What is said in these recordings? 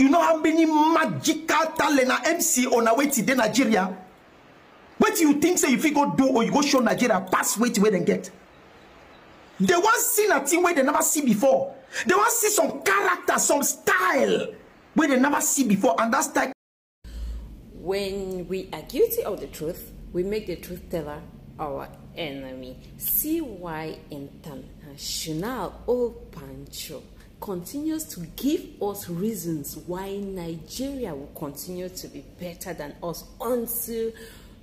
You know how many magical talent na MC on a way to Nigeria? What you think say you go do or you go show Nigeria pass wait where they get? They want see a thing where they never see before. They want see some character, some style where they never see before, and that's style When we are guilty of the truth, we make the truth teller our enemy. Why International Old Pancho continues to give us reasons why Nigeria will continue to be better than us until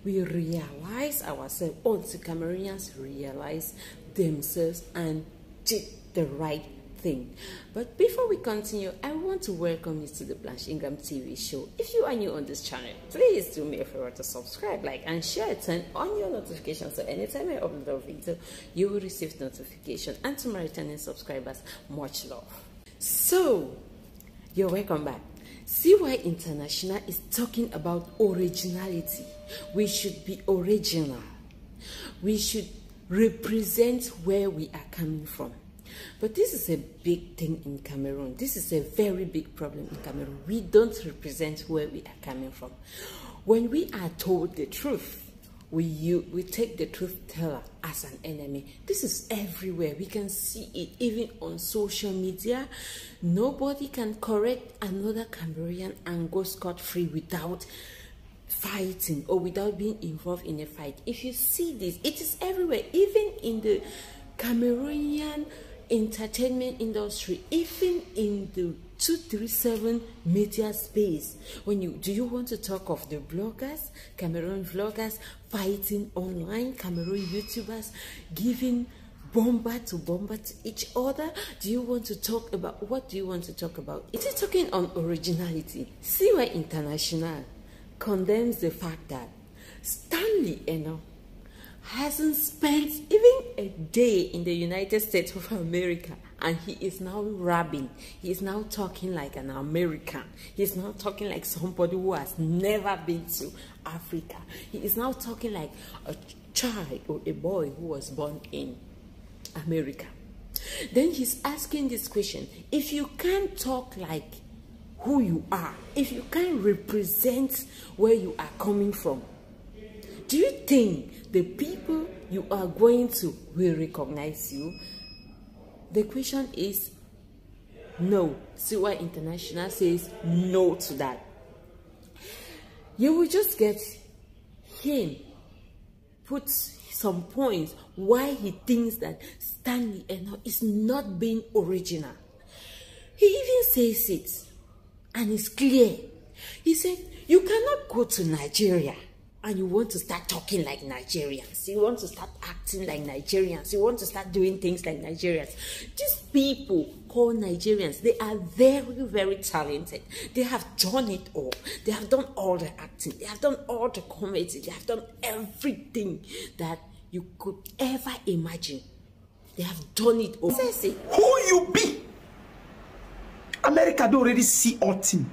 we realize ourselves, until Cameroonians realize themselves and did the right thing. But before we continue, I want to welcome you to the Blanche Ingram TV show. If you are new on this channel, please do me a favor to subscribe, like, and share. Turn on your notifications so anytime I upload a video, you will receive notification. And to my returning subscribers, much love. So, you're welcome back. CY International is talking about originality. We should be original. We should represent where we are coming from. But this is a big thing in Cameroon. This is a very big problem in Cameroon. We don't represent where we are coming from. When we are told the truth, we you, we take the truth teller as an enemy. This is everywhere. We can see it even on social media. Nobody can correct another Cameroonian and go scot free without fighting or without being involved in a fight. If you see this, it is everywhere, even in the Cameroonian entertainment industry, even in the 237 media space. When you do you want to talk of the bloggers, Cameroon vloggers fighting online, Cameroon YouTubers giving bomber to bomber to each other? Do you want to talk about what do you want to talk about? It is talking on originality. CY International condemns the fact that Stanley Eno hasn't spent even a day in the United States of America and he is now rapping. He is now talking like an American. He is now talking like somebody who has never been to Africa. He is now talking like a child or a boy who was born in America. Then he's asking this question if you can't talk like who you are, if you can't represent where you are coming from, do you think the people you are going to will recognize you? The question is no. CY International says no to that. You will just get him put some points why he thinks that Stanley Eno is not being original. He even says it and it's clear. He said, You cannot go to Nigeria and you want to start talking like Nigerians. You want to start acting like Nigerians. You want to start doing things like Nigerians. These people called Nigerians, they are very, very talented. They have done it all. They have done all the acting. They have done all the comedy. They have done everything that you could ever imagine. They have done it all. Who you be? America don't already see all thing.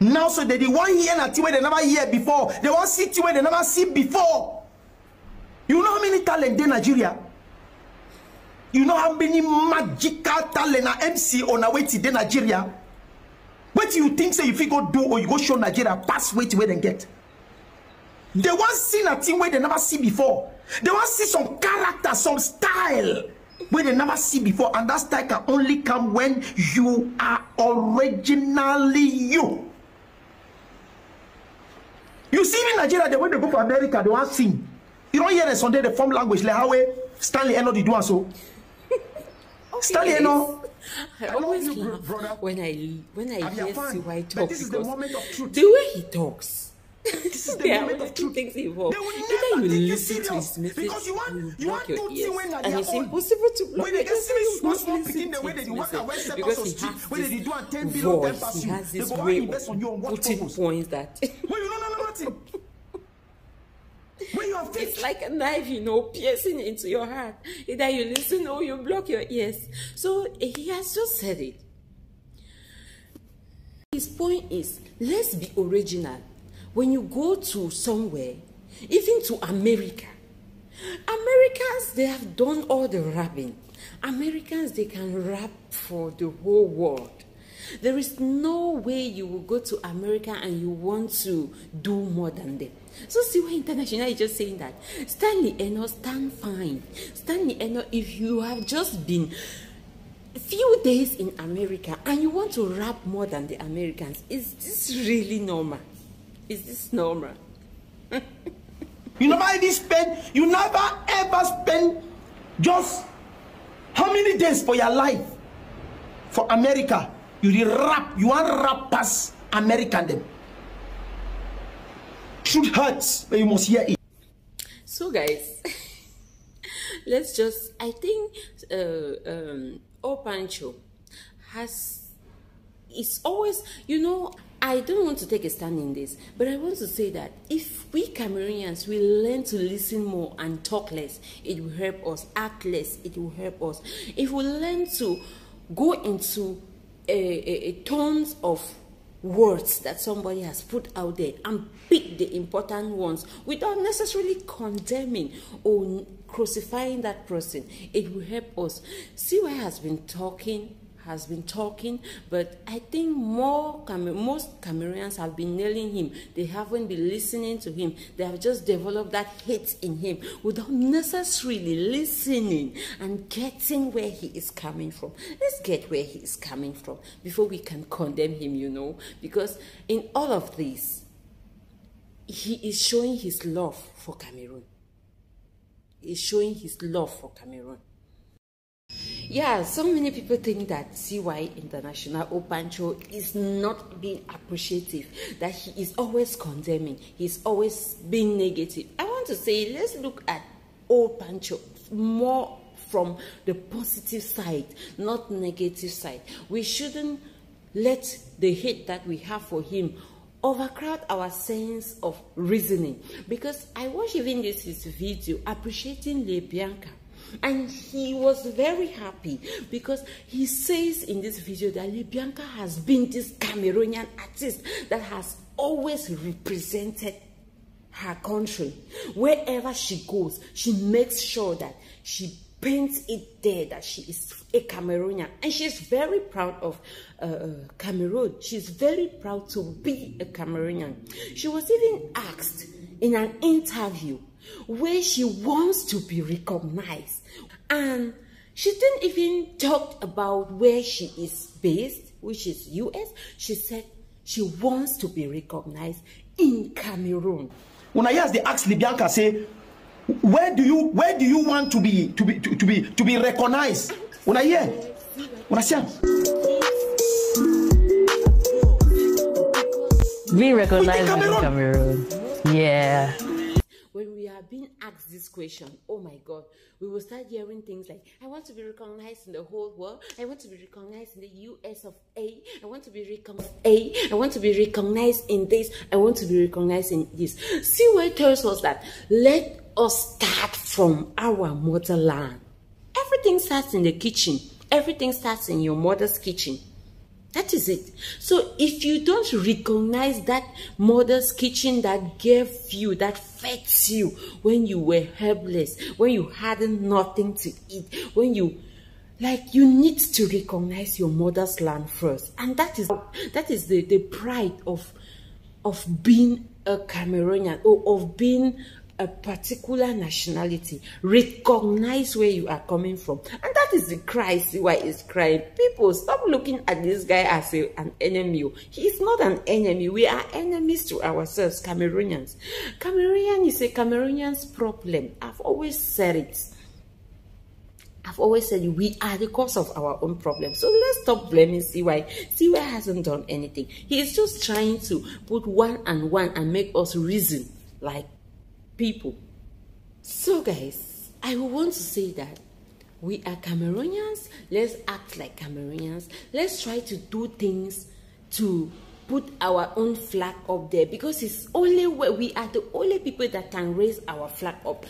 Now, so they, they want hear nothing where they never hear before. They want see thing where they never see before. You know how many talent in Nigeria? You know how many magical talent na MC on a way to Nigeria? What do you think say you go do or you go show Nigeria pass wait where they get? They want see nothing where they never see before. They want see some character, some style where they never see before, and that style can only come when you are originally you. You see in Nigeria, the way they go for America, they want sing. You don't hear the Sunday the form language like how way Stanley Eno did do and so. Stanley Eno. I I always love you, laugh brother. when I when I I'm your hear fan. CY But talk this is the because moment of truth. the way he talks. This is the there are moment only of two truth. things involved. They will Either never you take you listen to serious his message because you or want you you block want your to ears. see when na and their it's own. impossible to block When they your get ears. see You small must small listen pikin to the way they his dey work message and when step because out of he street has when they dey this do am ten billion ten voice. pass He you has they this go wan way invest on you on of what putting purpose points that when you no know nothing when you are It's like a knife, you know, piercing into your heart. Either you listen or you block your ears. So he has just said it. His point is let's be original. When you go to somewhere, even to America, Americans, they have done all the rapping. Americans, they can rap for the whole world. There is no way you will go to America and you want to do more than them. So see why International is just saying that. Stanley Eno, stand fine. Stanley Eno, if you have just been few days in America and you want to rap more than the Americans, is this really normal? Is this normal? you never spend, you never ever spend just how many days for your life for America? You rap, you want rap American them. Truth hurts, but you must hear it. So guys, let's just, I think uh, um, Opancho has, it's always, you know, I don't want to take a stand in this, but I want to say that if we Cameroonians will learn to listen more and talk less, it will help us. Act less, it will help us. If we learn to go into a, a, tons of words that somebody has put out there and pick the important ones without necessarily condemning or crucifying that person, it will help us. See, CY has been talking has been talking, but I think more most Cameroonians have been nailing him. They haven't been listening to him. They have just developed that hate in him without necessarily listening and getting where he is coming from. Let's get where he is coming from before we can condemn him, you know, because in all of this, he is showing his love for Cameroon. He's showing his love for Cameroon. Yeah, so many people think that CY International Opancho is not being appreciative, that he is always condemning, he's always being negative. I want to say, let's look at Opancho more from the positive side, not negative side. We shouldn't let the hate that we have for him overcrowd our sense of reasoning. Because I watched even this his video appreciating Libianca and he was very happy because he says in this video that Libianca has been this Cameroonian artist that has always represented her country. Wherever she goes, she makes sure that she paints it there that she is a Cameroonian. And she's very proud of uh, uh Cameroon. She's very proud to be a Cameroonian. She was even asked in an interview where she wants to be recognized. And she didn't even talk about where she is based, which is US. She said she wants to be recognized in Cameroon. When I asked the ask Libianca, say, where do you where do you want to be to be to, to be to be recognized? When I hear, when I see, be recognized in Cameroon. Cameroon. Yeah being asked this question, oh my God, we will start hearing things like, I want to be recognized in the whole world. I want to be recognized in the US of A. I want to be recognized A. I want to be recognized in this. I want to be recognized in this. See where it tells us that let us start from our motherland. Everything starts in the kitchen. Everything starts in your mother's kitchen. That is it. So if you don't recognize that mother's kitchen that gave you, that fed you when you were helpless, when you had nothing to eat, when you like you need to recognize your mother's land first. And that is that is the, the pride of of being a Cameroonian or of being a particular nationality, recognize where you are coming from. And that is the cry, why he's crying. People, stop looking at this guy as a, an enemy. He is not an enemy. We are enemies to ourselves, Cameroonians. Cameroonian is a Cameroonian's problem. I've always said it. I've always said we are the cause of our own problems. So let's stop blaming CY. CY hasn't done anything. He is just trying to put one and one and make us reason like people. So, guys, I want to say that we are Cameroonians. Let's act like Cameroonians. Let's try to do things to put our own flag up there because it's only where we are the only people that can raise our flag up.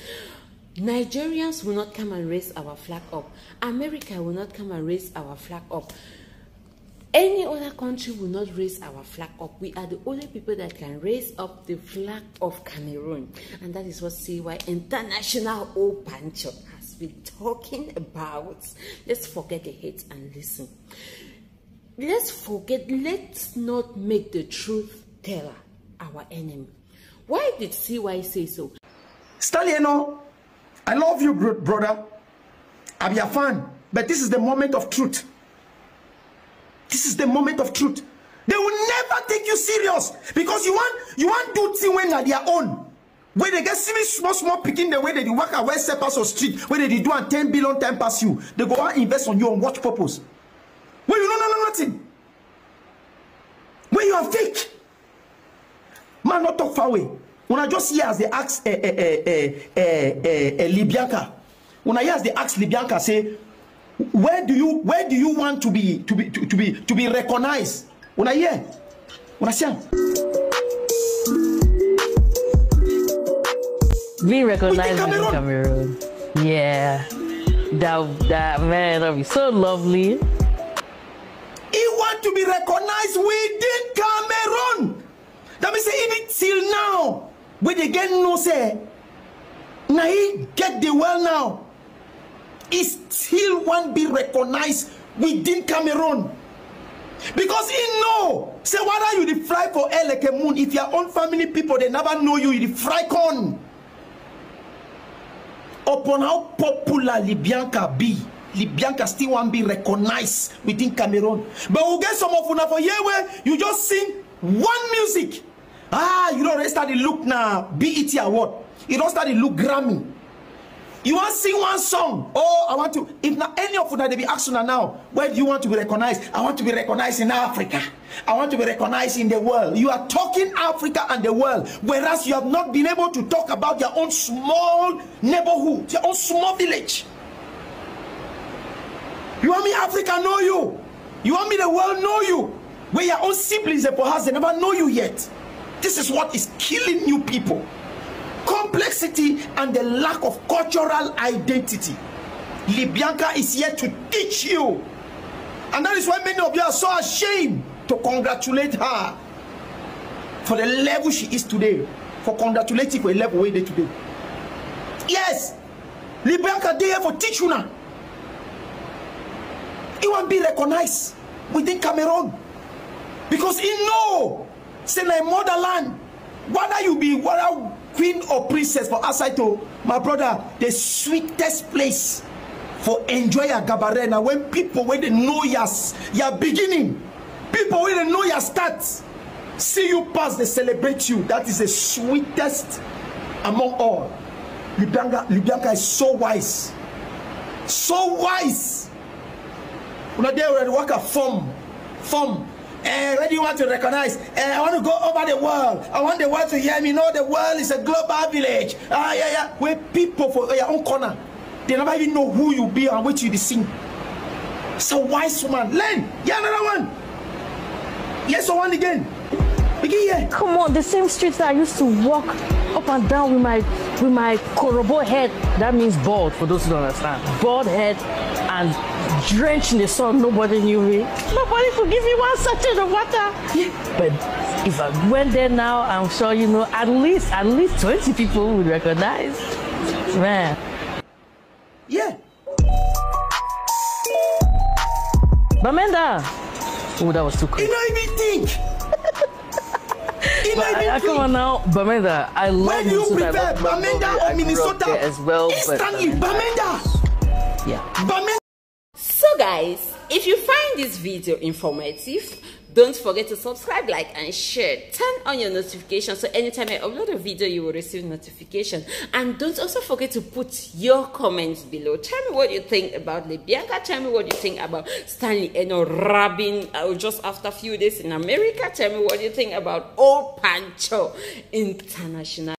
Nigerians will not come and raise our flag up. America will not come and raise our flag up. Any other country will not raise our flag up. We are the only people that can raise up the flag of Cameroon. And that is what CY International Opancho has been talking about. Let's forget the hate and listen. let's forget, let's not make the truth teller our enemy. Why did CY say so? Know, I love you, bro- brother. I'm your fan. But this is the moment of truth. This is the moment of truth. They will never take you serious because you want you want do thing when na their own. When they get me small small picking the way they work at West Steppers or street, where they do and 10 billion time pass you, they go and invest on you on watch purpose. When you no know no nothing. When you are fake. Man not talk far away. When I just hear as they ask uh, uh, uh, uh, uh, uh, Libianca, when I hear as they ask Libianca say, where do you where do you want to be to be to, to be to be recognized? When I hear, when I see am, Being recognized within Cameroon. Yeah. That, that, man, that'd be so lovely. he want to be recognized within Cameroon. That means say even till now, when they get no say, now he get the well now. He still want be recognized within Cameroon. Because he know, say whether you the fly for air like a moon, if your own family people they never know you, you the fry con. Upon how popular Libianca be, Libianca still want be recognized within Cameroon. But we get some of una for here where you just sing one music. Ah, you don't start to look now BET award. You don't start to look Grammy. You want to sing one song? Oh, I want to. If not any of una they be asking now, where do you want to be recognized? I want to be recognized in Africa. I want to be recognized in the world. You are talking Africa and the world, whereas you have not been able to talk about your own small neighborhood, your own small village. You want me Africa know you? You want me the world know you? Where your own siblings perhaps they never know you yet. This is what is killing you people. Complexity and the lack of cultural identity. Libianca is here to teach you. And that is why many of you are so ashamed to congratulate her for the level she is today. For congratulating for a level where they today. Yes, Libianca dey here for teach you now. He want be recognized within Cameroon because he know say im motherland whether you be whether queen or princess for outside to my brother the sweetest place for enjoy your gabarene na when people wey dey know your your beginning people wey dey know your start see you pass dey celebrate you. That is the sweetest among all. Libianca libianca is so wise. So wise. Una dey already work at form form eh where do you want to recognize? Eh i want to go over the world. I want the world to hear me. Know the world is a global village. Ah yeah yeah. Where people for your own corner they never even know who you be and what you dey sing it's a wise woman. Learn. Yeah another one. Yes or one again. Begin here. Come on, the same streets that I used to walk up and down with my with my korobo head. That means bald, for those who don't understand. Bald head and drenched in the sun. Nobody knew me. Nobody could give me one sachet of water. But if I went there now, I'm sure you know at least at least 20 people would recognize. Man. yeah Bamenda. Oh, that was too you quick. no even think you I, I, come on now, Bamenda. I love where do you Minnesota. I prefer love my bamenda or I grew up minnesota as well. but instantly bamenda Yeah. bamenda. So guys, if you find this video informative, don't forget to subscribe, like and share. Turn on your notifications so anytime I upload a video, you will receive notification. And don't also forget to put your comments below. Tell me what you think about Libianca. Tell me what you think about Stanley Eno robbing uh, just after a few days in America. Tell me what you think about Opancho International.